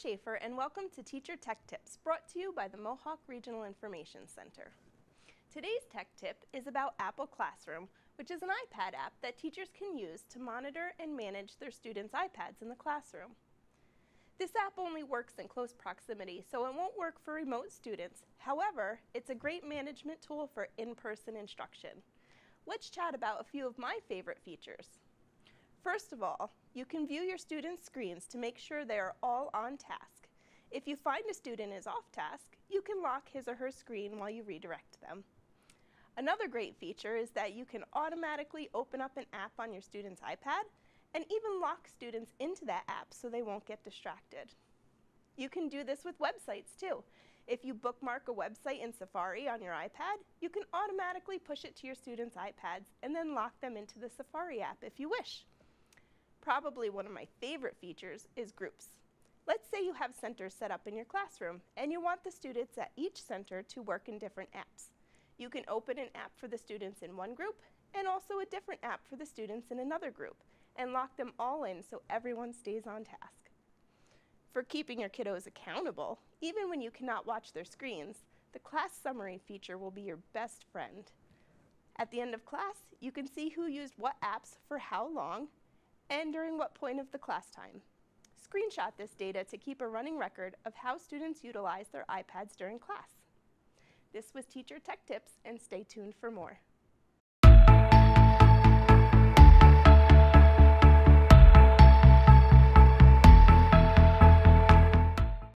Schaefer and welcome to Teacher Tech Tips brought to you by the Mohawk Regional Information Center. Today's tech tip is about Apple Classroom, which is an iPad app that teachers can use to monitor and manage their students' iPads in the classroom. This app only works in close proximity, so it won't work for remote students. However, it's a great management tool for in-person instruction. Let's chat about a few of my favorite features. First of all, you can view your students' screens to make sure they are all on task. If you find a student is off task, you can lock his or her screen while you redirect them. Another great feature is that you can automatically open up an app on your student's iPad and even lock students into that app so they won't get distracted. You can do this with websites too. If you bookmark a website in Safari on your iPad, you can automatically push it to your students' iPads and then lock them into the Safari app if you wish. Probably one of my favorite features is groups. Let's say you have centers set up in your classroom and you want the students at each center to work in different apps. You can open an app for the students in one group and also a different app for the students in another group and lock them all in so everyone stays on task. For keeping your kiddos accountable, even when you cannot watch their screens, the class summary feature will be your best friend. At the end of class, you can see who used what apps for how long and during what point of the class time. Screenshot this data to keep a running record of how students utilize their iPads during class. This was Teacher Tech Tips, and stay tuned for more.